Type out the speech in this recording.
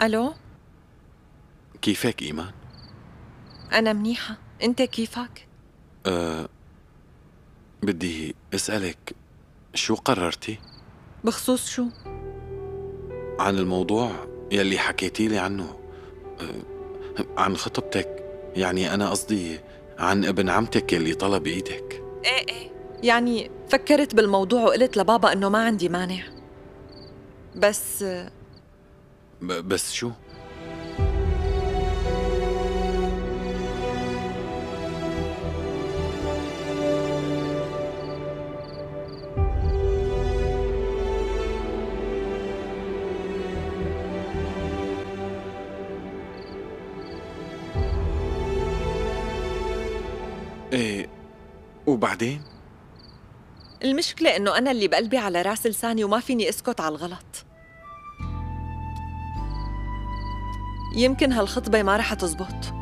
ألو؟ كيفك إيمان؟ أنا منيحة. أنت كيفك؟ أه بدي أسألك شو قررتي؟ بخصوص شو؟ عن الموضوع يلي حكيتي لي عنه. أه عن خطبتك. يعني أنا قصدي عن ابن عمتك يلي طلب إيدك. إيه إيه. يعني فكرت بالموضوع وقلت لبابا إنه ما عندي مانع. بس بس شو؟ إيه وبعدين؟ المشكلة إنه أنا اللي بقلبي على راس لساني وما فيني أسكت على الغلط يمكن هالخطبة ما رح تزبط.